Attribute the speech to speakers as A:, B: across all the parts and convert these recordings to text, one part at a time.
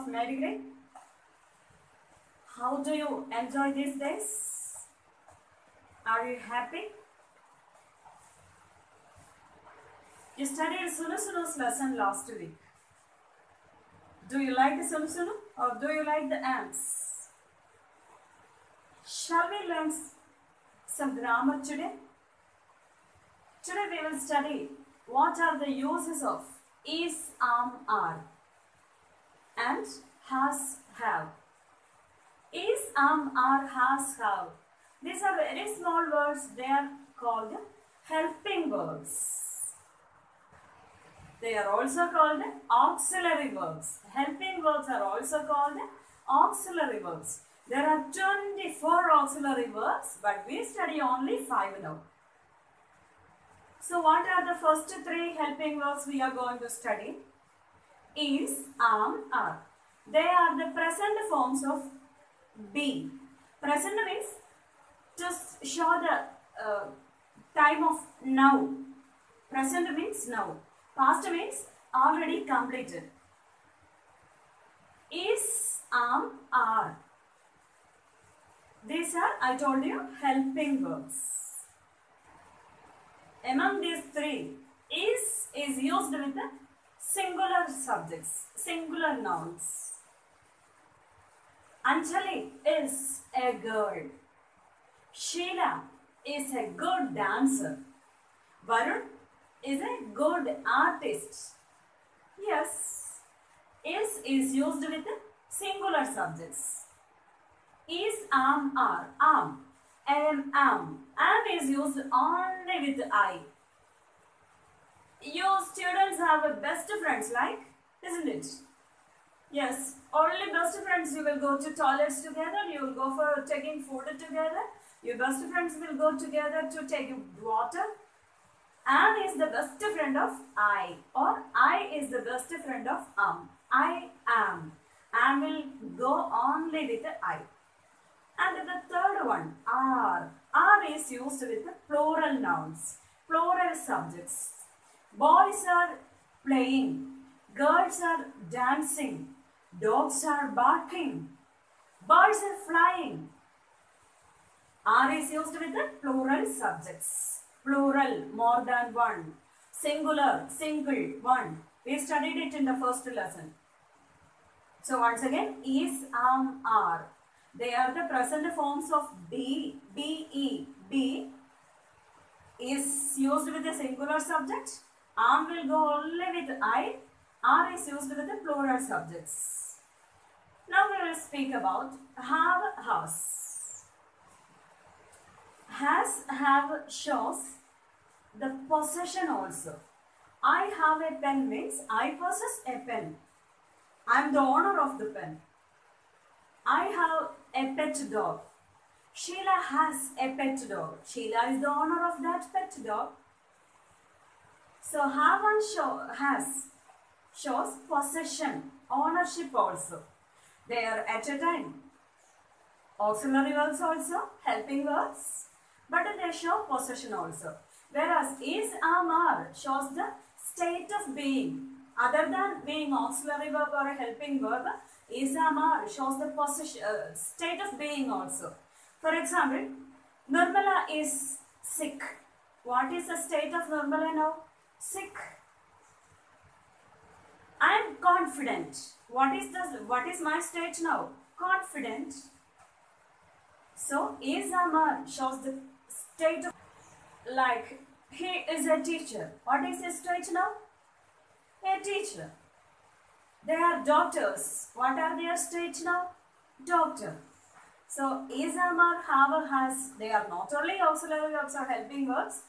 A: of degree? How do you enjoy these days? Are you happy? You studied Sunu Sunu's lesson last week. Do you like the Sunu Sunu or do you like the ants? Shall we learn some grammar today? Today we will study what are the uses of is, am, are and has, have. Is, am, are, has, have. These are very small words. They are called helping verbs. They are also called auxiliary verbs. Helping verbs are also called auxiliary verbs. There are 24 auxiliary verbs, but we study only 5 now. So what are the first three helping verbs we are going to study? Is, am, are. They are the present forms of be. Present means to show the uh, time of now. Present means now. Past means already completed. Is, am, are. These are, I told you, helping verbs. Among these three, is is used with the singular subjects, singular nouns. Anjali is a girl. Sheila is a good dancer. Varun is a good artist. Yes, is is used with singular subjects. Is, am, are, am, am, am. Am is used only with I. You students have a best friends, like, isn't it? Yes, only best friends. You will go to toilets together. You will go for taking food together. Your best friends will go together to take water. Am is the best friend of I, or I is the best friend of am. I am. Am will go only with the I. And the third one, are. Are is used with plural nouns, plural subjects. Boys are playing, girls are dancing, dogs are barking, birds are flying. Are is used with the plural subjects. Plural, more than one. Singular, single, one. We studied it in the first lesson. So once again, is, am, are. They are the present forms of be, be, be is used with the singular subject. Am will go only with I. Are is used with the plural subjects. Now we will speak about have, has. Has, have shows the possession also. I have a pen means I possess a pen. I am the owner of the pen. I have a pet dog. Sheila has a pet dog. Sheila is the owner of that pet dog. So have and show has shows possession, ownership also. They are at a time. Auxiliary verbs also, helping verbs, but they show possession also. Whereas is, am, are shows the state of being. Other than being auxiliary verb or a helping verb, is, am, are shows the possession, uh, state of being also. For example, Nirmala is sick. What is the state of Nirmala now? Sick. I am confident. What is the what is my state now? Confident. So is Amar shows the state of like he is a teacher. What is his state now? A teacher. They are doctors. What are their state now? Doctor. So is Amar, have, has. They are not only auxiliary verbs or helping verbs,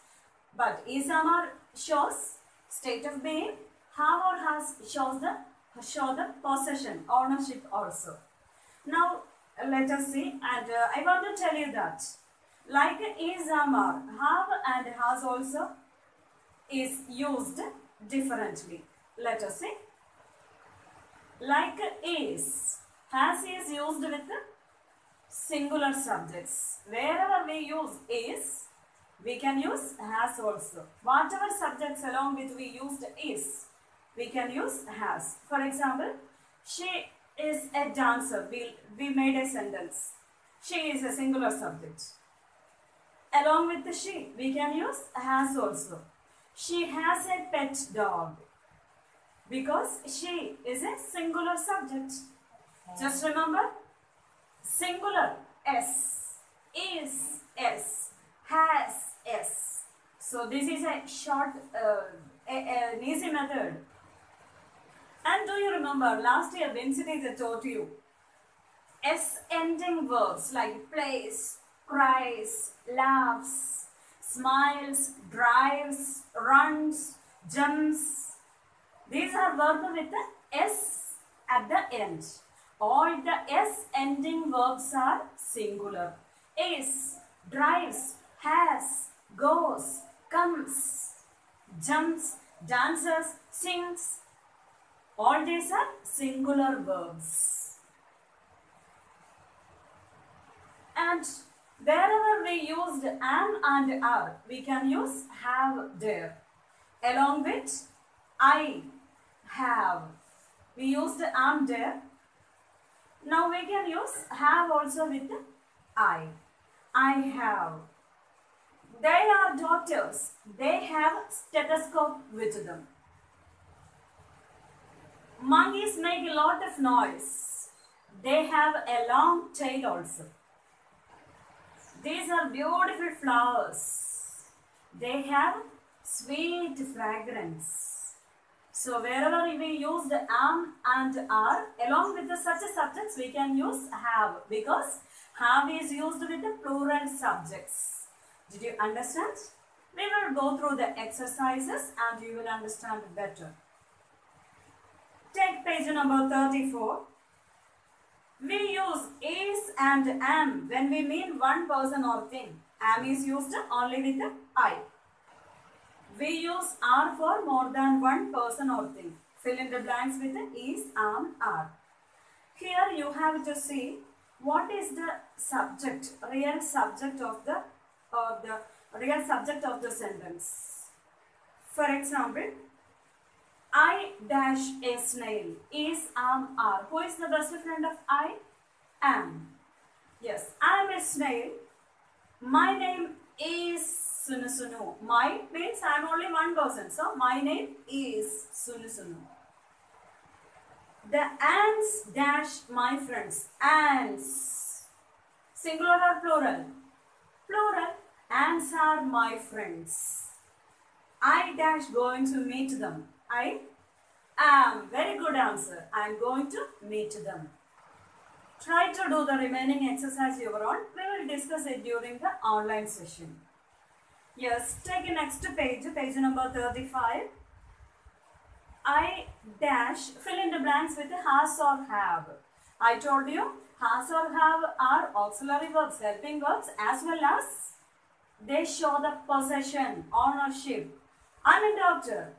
A: but is Amar shows state of being. Have or has shows the show the possession, ownership also. Now let us see, and uh, I want to tell you that like is Amar, have and has also is used differently. Let us see. Like is, has is used with singular subjects. Wherever we use is, we can use has also. Whatever subjects along with we used is, we can use has. For example, she is a dancer. We, we made a sentence. She is a singular subject. Along with the she, we can use has also. She has a pet dog because she is a singular subject. Just remember singular s is s has s. So this is a short, uh, a, a- an easy method. And do you remember last year Vincent I taught you S ending verbs like plays, cries, laughs, smiles, drives, runs, jumps. These are verbs with the S at the end. All the S ending verbs are singular. Is, drives, has, goes, comes, jumps, dances, sings. All these are singular verbs. And wherever we used am and are, we can use have there. Along with I have. We used am there. Now we can use have also with I. I have. They are doctors. They have stethoscope with them. Monkeys make a lot of noise. They have a long tail also. These are beautiful flowers. They have sweet fragrance. So wherever we use the am and are, along with the such a subjects, we can use have because have is used with the plural subjects. Did you understand? We will go through the exercises and you will understand better. Take page number 34. We use is and am when we mean one person or thing. Am is used only with I. We use are for more than one person or thing. Fill in the blanks with the is, am, are. Here you have to see what is the subject, real subject of the or the real subject of the sentence. For example, I dash a snail is am are. Who is the best friend of I? Am. Yes, I am a snail. My name is Sunu Sunu. My means I am only one person. So my name is Sunu Sunu. The ants dash my friends. Ants. Singular or? Plural. Ants are my friends. I dash going to meet them. I am. Very good answer. I am going to meet them. Try to do the remaining exercise your own. We will discuss it during the online session. Yes, take the next page, page number 35. I dash, fill in the blanks with has or have. I told you, has or have are auxiliary verbs, helping verbs as well as they show the possession, ownership. I'm a doctor.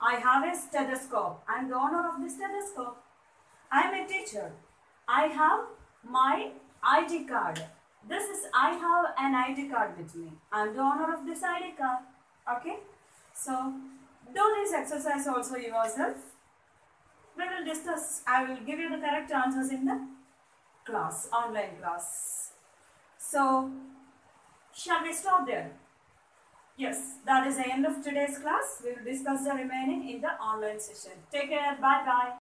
A: I have a stethoscope. I'm the owner of the stethoscope. I'm a teacher. I have my ID card. This is I have an ID card with me. I'm the owner of this ID card. Okay? So do this exercise also yourself. We will discuss. I will give you the correct answers in the class, online class. So shall we stop there? Yes, that is the end of today's class. We will discuss the remaining in the online session. Take care. Bye bye.